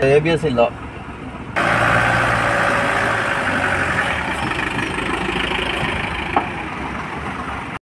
哎，别睡了。